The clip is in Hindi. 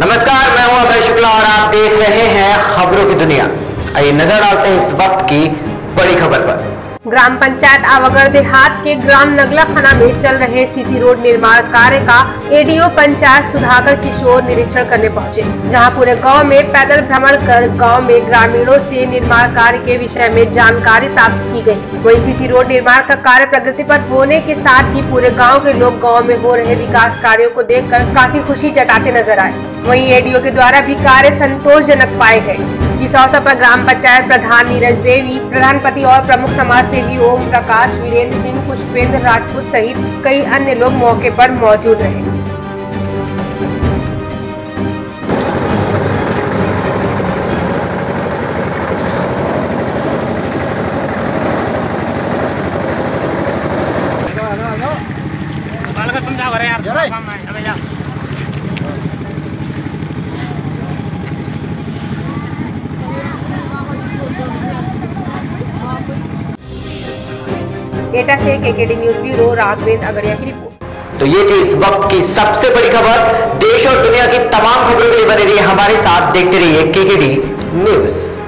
नमस्कार, मैं हूँ अभय शुक्ला और आप देख रहे हैं खबरों की दुनिया। आइए नज़र डालते हैं इस वक्त की ग्राम पंचायत आवगढ़ देहात के ग्राम नगला खाना में चल रहे सीसी रोड निर्माण कार्य का एडीओ पंचायत सुधाकर किशोर निरीक्षण करने पहुँचे, जहाँ पूरे गाँव में पैदल भ्रमण कर गाँव में ग्रामीणों से निर्माण कार्य के विषय में जानकारी प्राप्त की गई। वहीं सीसी रोड निर्माण का कार्य प्रगति पर होने के साथ ही पूरे गाँव के लोग गाँव में हो रहे विकास कार्यो को देख कर काफ़ी खुशी जताते नज़र आए। वही एडीओ के द्वारा भी कार्य संतोषजनक पाए गए। इस अवसर पर ग्राम पंचायत प्रधान नीरज देवी, प्रधानपति और प्रमुख समाज सेवी ओम प्रकाश वीरेंद्र सिंह पुष्पेंद्र राजपूत सहित कई अन्य लोग मौके पर मौजूद रहे। तुम जाओ यार काम से D news bureau, Raghavendra Agadia की रिपोर्ट। तो ये थी इस वक्त की सबसे बड़ी खबर, देश और दुनिया की तमाम खबरों के लिए बने रहिए हमारे साथ, देखते रहिए के के डी न्यूज़।